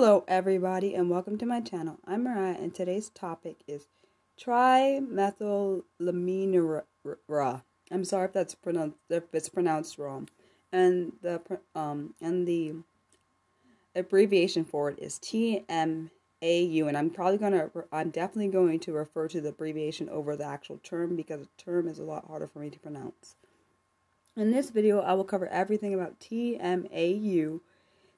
Hello, everybody, and welcome to my channel. I'm Mariah, and today's topic is trimethylamine. I'm sorry if that's pronounced if it's pronounced wrong, and the um and the abbreviation for it is TMAU, and I'm probably gonna I'm definitely going to refer to the abbreviation over the actual term because the term is a lot harder for me to pronounce. In this video, I will cover everything about TMAU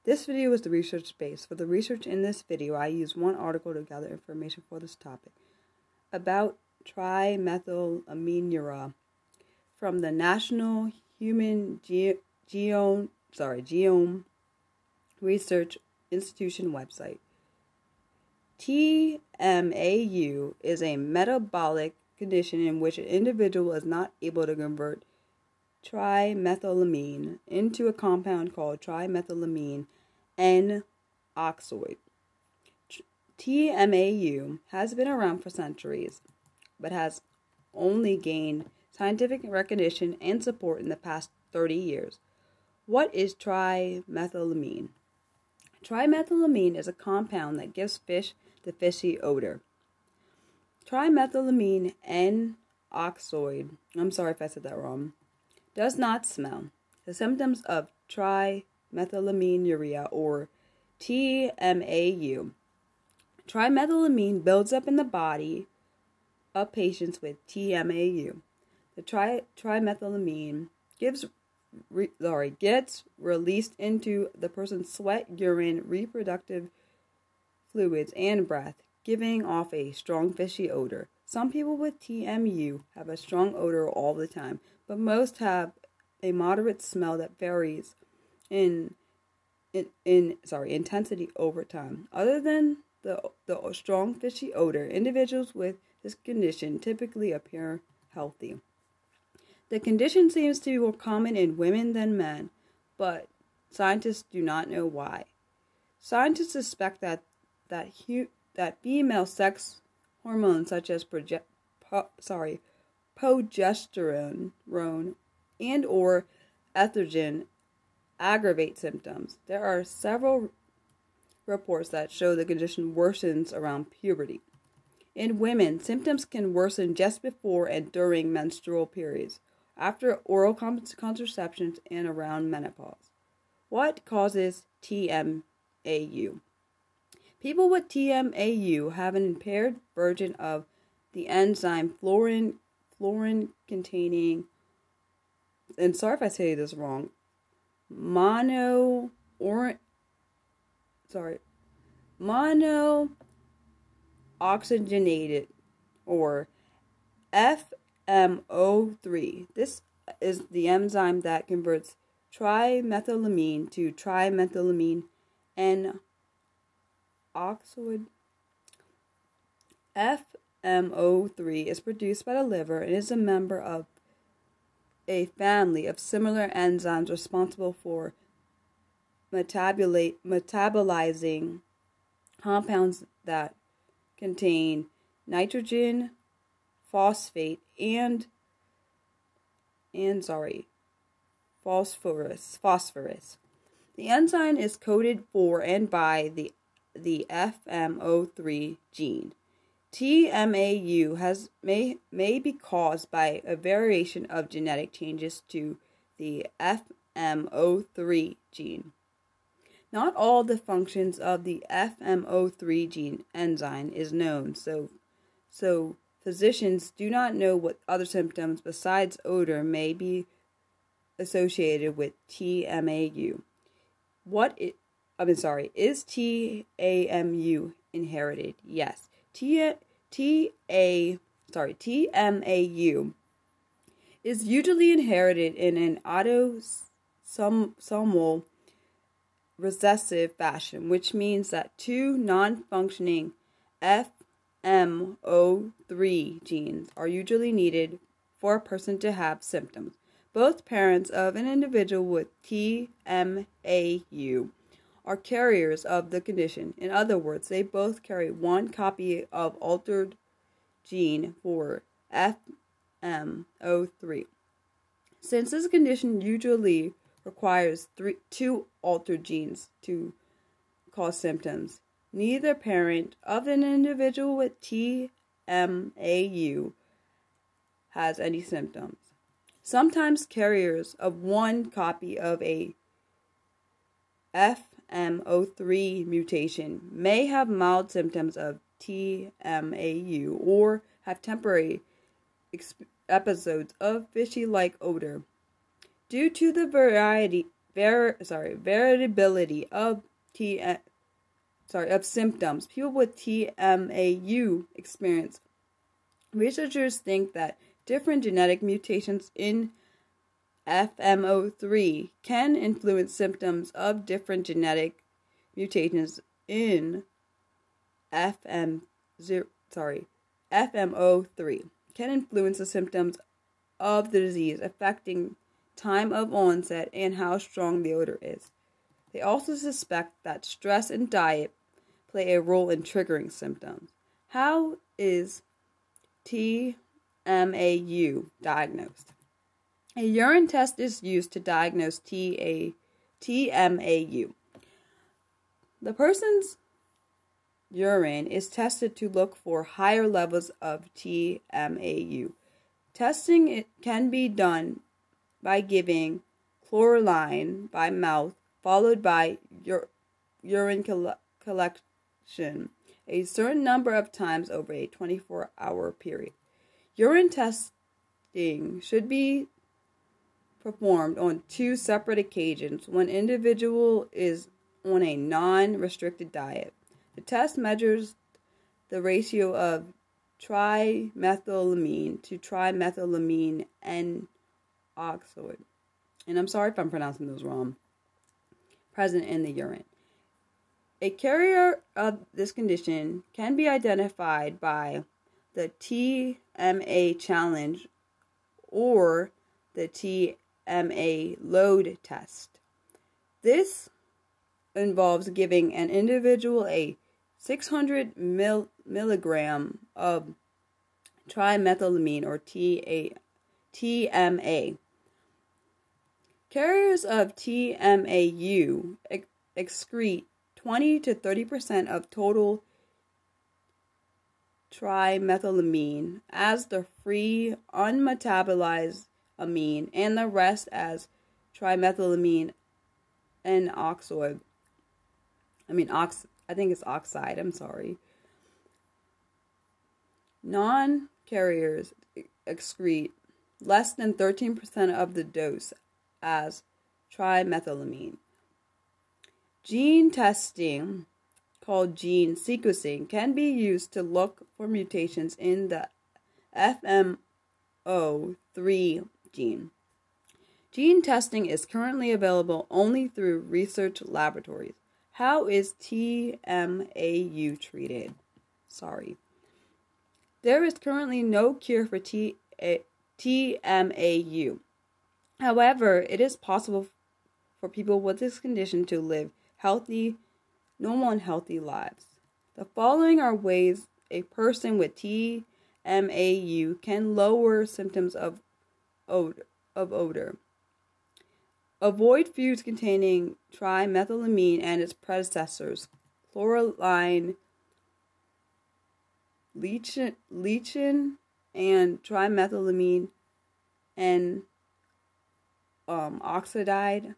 this video is the research base. For the research in this video, I use one article to gather information for this topic. About trimethylamine from the National Human Ge- Genome, sorry, Genome Research Institution website. TMAU is a metabolic condition in which an individual is not able to convert trimethylamine into a compound called trimethylamine N oxoid. TMAU has been around for centuries, but has only gained scientific recognition and support in the past 30 years. What is trimethylamine? Trimethylamine is a compound that gives fish the fishy odor. Trimethylamine N oxoid, I'm sorry if I said that wrong, does not smell. The symptoms of trimethylaminuria or TMAU. Trimethylamine builds up in the body of patients with TMAU. The tri- trimethylamine gives re- sorry, gets released into the person's sweat, urine, reproductive fluids, and breath, giving off a strong fishy odor. Some people with TMU have a strong odor all the time, but most have a moderate smell that varies in in, in sorry intensity over time. Other than the the strong fishy odor, individuals with this condition typically appear healthy. The condition seems to be more common in women than men, but scientists do not know why. Scientists suspect that that hu- that female sex hormones such as proge- sorry, progesterone and or estrogen aggravate symptoms. There are several reports that show the condition worsens around puberty. In women, symptoms can worsen just before and during menstrual periods, after oral contraception, and around menopause. What causes TMAU? People with TMAU have an impaired version of the enzyme fluorine, fluorine containing, and sorry if I say this wrong, mono or sorry mono oxygenated or FMO3. This is the enzyme that converts trimethylamine to trimethylamine N oxoid. FMO3 is produced by the liver and is a member of a family of similar enzymes responsible for metabolizing compounds that contain nitrogen, phosphate, and and sorry, phosphorus. Phosphorus. The enzyme is coded for and by the the FMO3 gene. TMAU has may may be caused by a variation of genetic changes to the FMO3 gene. Not all the functions of the FMO3 gene enzyme is known, so so physicians do not know what other symptoms besides odor may be associated with TMAU. What it, I mean sorry, is TAMU inherited? Yes. T T A sorry TMAU is usually inherited in an autosomal recessive fashion, which means that two non-functioning FMO3 genes are usually needed for a person to have symptoms. Both parents of an individual with TMAU are carriers of the condition. In other words, they both carry one copy of altered gene for FMO3. Since this condition usually requires three, two altered genes to cause symptoms. Neither parent of an individual with TMAU has any symptoms. Sometimes carriers of one copy of a FMO3 mutation may have mild symptoms of TMAU or have temporary episodes of fishy like odor. Due to the variety var- sorry, variability of T sorry, of symptoms people with TMAU experience, researchers think that different genetic mutations in FMO3 can influence symptoms of different genetic mutations in FM sorry, FMO3 can influence the symptoms of the disease affecting time of onset and how strong the odor is. They also suspect that stress and diet play a role in triggering symptoms. How is TMAU diagnosed? A urine test is used to diagnose TA, TMAU. The person's urine is tested to look for higher levels of TMAU. Testing it can be done by giving chlorine by mouth, followed by ur- urine coll- collection a certain number of times over a 24 hour period. Urine testing should be performed on two separate occasions when individual is on a non-restricted diet. The test measures the ratio of trimethylamine to trimethylamine and oxide. And I'm sorry if I'm pronouncing those wrong. Present in the urine. A carrier of this condition can be identified by the TMA challenge or the TMA load test. This involves giving an individual a 600 mil- milligram of trimethylamine or TA, TMA. Carriers of TMAU ex- excrete 20 to 30 percent of total trimethylamine as the free unmetabolized amine and the rest as trimethylamine and oxide. I mean ox I think it's oxide, I'm sorry. Non-carriers excrete less than 13% of the dose as trimethylamine. Gene testing, called gene sequencing, can be used to look for mutations in the FMO3 gene. Gene testing is currently available only through research laboratories. How is TMAU treated? Sorry. There is currently no cure for T- eh, TMAU. However, it is possible for people with this condition to live healthy, normal, and healthy lives. The following are ways a person with TMAU can lower symptoms of odor. Of odor. Avoid foods containing trimethylamine and its predecessors, chlorine, lecithin, lecithin and trimethylamine and um, oxidide.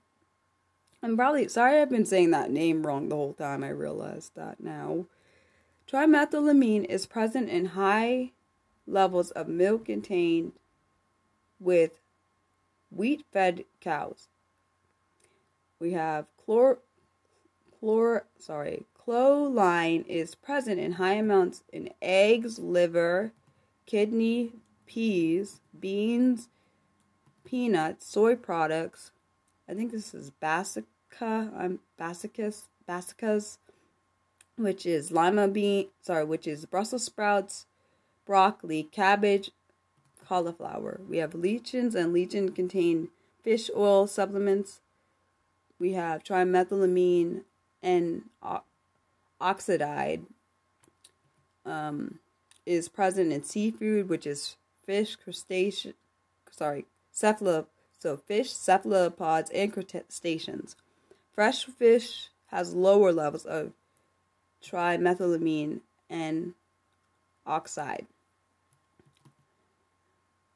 I'm probably sorry I've been saying that name wrong the whole time. I realize that now. Trimethylamine is present in high levels of milk contained with wheat fed cows. We have chlor, chlor, sorry, choline is present in high amounts in eggs, liver, kidney, peas, beans, peanuts, soy products. I think this is basica, um, basicus, basicas, which is lima bean, sorry, which is Brussels sprouts, broccoli, cabbage, cauliflower. We have lectins, and lectin contain fish oil supplements. We have trimethylamine and oxidide um, is present in seafood, which is fish, crustacean, sorry, cephalop, so fish, cephalopods, and crustaceans. Fresh fish has lower levels of trimethylamine and oxide.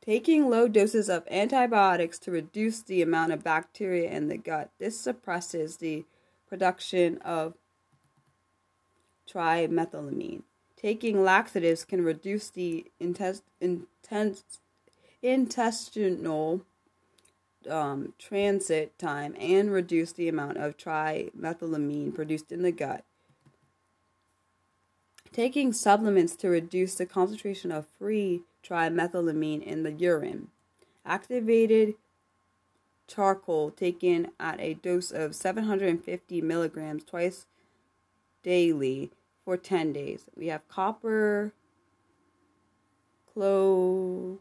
Taking low doses of antibiotics to reduce the amount of bacteria in the gut. This suppresses the production of trimethylamine. Taking laxatives can reduce the intest- intestinal um, transit time and reduce the amount of trimethylamine produced in the gut. Taking supplements to reduce the concentration of free trimethylamine in the urine. Activated charcoal taken at a dose of 750 milligrams twice daily for 10 days. We have copper, clothilin,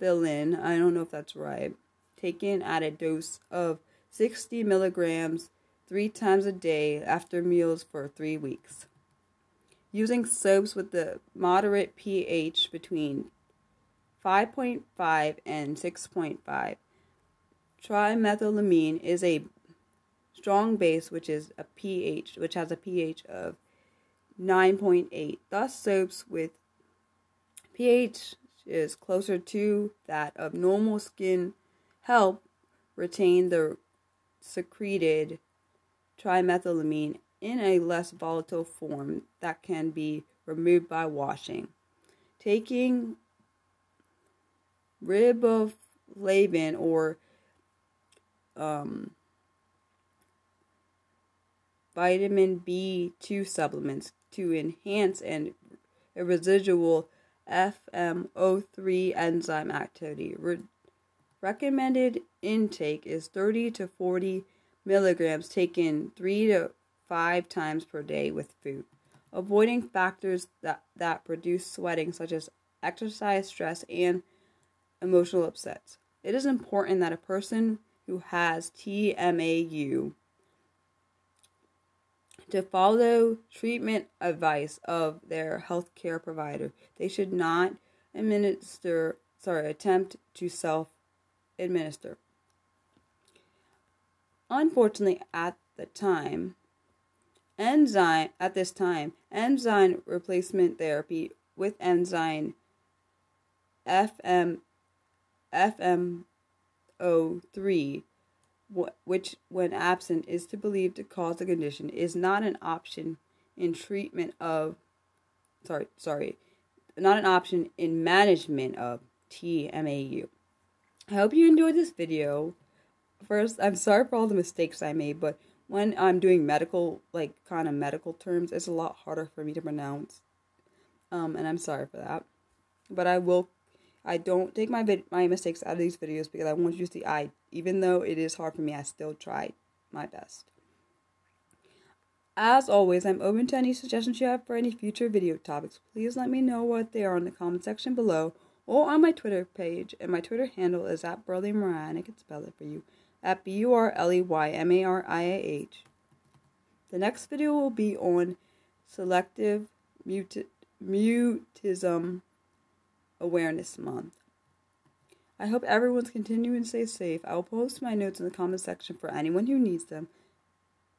I don't know if that's right, taken at a dose of 60 milligrams three times a day after meals for three weeks using soaps with the moderate pH between 5.5 and 6.5. Trimethylamine is a strong base which is a pH which has a pH of 9.8. Thus soaps with pH is closer to that of normal skin help retain the secreted trimethylamine in a less volatile form that can be removed by washing. Taking riboflavin or um, vitamin B2 supplements to enhance and a residual FMO3 enzyme activity. Re- recommended intake is 30 to 40 milligrams taken 3 to five times per day with food. Avoiding factors that, that produce sweating, such as exercise, stress, and emotional upsets. It is important that a person who has TMAU to follow treatment advice of their healthcare provider. They should not administer, sorry, attempt to self administer. Unfortunately, at the time, enzyme at this time enzyme replacement therapy with enzyme FM FMO3 which when absent is to believe to cause the condition is not an option in treatment of sorry sorry not an option in management of TMAU. I hope you enjoyed this video. First, I'm sorry for all the mistakes I made, but when I'm doing medical, like kind of medical terms, it's a lot harder for me to pronounce. Um, and I'm sorry for that. But I will, I don't take my vid- my mistakes out of these videos because I want you to see I, even though it is hard for me, I still try my best. As always, I'm open to any suggestions you have for any future video topics. Please let me know what they are in the comment section below or on my Twitter page. And my Twitter handle is at Burley Mariah. I can spell it for you at B U R L E Y M A R I A H. The next video will be on selective muti- mutism awareness month. I hope everyone's continuing to stay safe. I will post my notes in the comment section for anyone who needs them.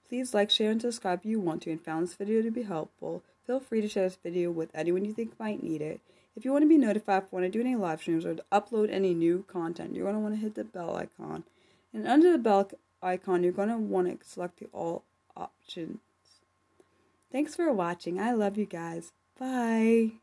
Please like, share, and subscribe if you want to and found this video to be helpful. Feel free to share this video with anyone you think might need it. If you want to be notified when I do any live streams or upload any new content, you're going to want to hit the bell icon. And under the bell icon, you're going to want to select the all options. Thanks for watching. I love you guys. Bye.